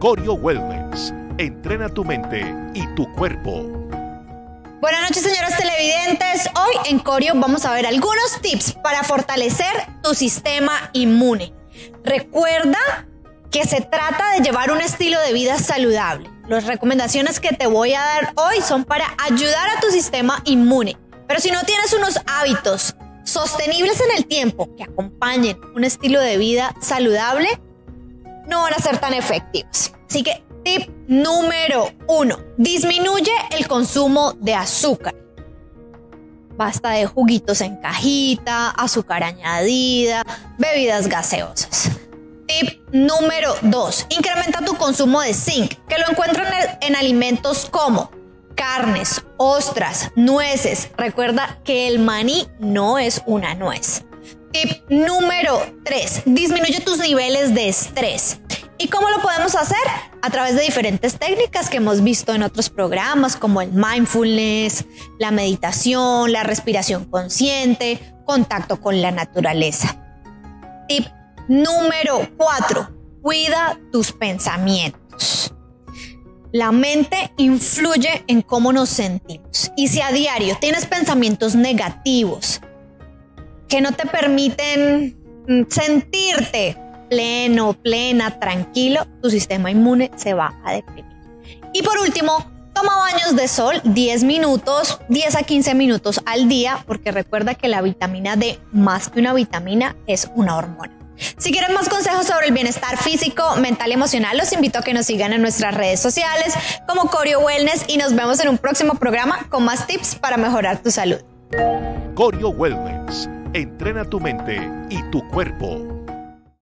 Corio Wellness. Entrena tu mente y tu cuerpo. Buenas noches, señoras televidentes. Hoy en Corio vamos a ver algunos tips para fortalecer tu sistema inmune. Recuerda que se trata de llevar un estilo de vida saludable. Las recomendaciones que te voy a dar hoy son para ayudar a tu sistema inmune. Pero si no tienes unos hábitos sostenibles en el tiempo que acompañen un estilo de vida saludable, no van a ser tan efectivos. Así que tip número uno, disminuye el consumo de azúcar. Basta de juguitos en cajita, azúcar añadida, bebidas gaseosas. Tip número 2. Incrementa tu consumo de zinc, que lo encuentran en alimentos como carnes, ostras, nueces. Recuerda que el maní no es una nuez. Tip número 3. Disminuye tus niveles de estrés. ¿Y cómo lo podemos hacer? A través de diferentes técnicas que hemos visto en otros programas como el mindfulness, la meditación, la respiración consciente, contacto con la naturaleza. Tip número 4. Cuida tus pensamientos. La mente influye en cómo nos sentimos. Y si a diario tienes pensamientos negativos, que no te permiten mm, sentirte pleno, plena, tranquilo, tu sistema inmune se va a deprimir. Y por último, toma baños de sol 10 minutos, 10 a 15 minutos al día, porque recuerda que la vitamina D, más que una vitamina, es una hormona. Si quieren más consejos sobre el bienestar físico, mental y emocional, los invito a que nos sigan en nuestras redes sociales como Corio Wellness y nos vemos en un próximo programa con más tips para mejorar tu salud. Corio Wellness Entrena tu mente y tu cuerpo.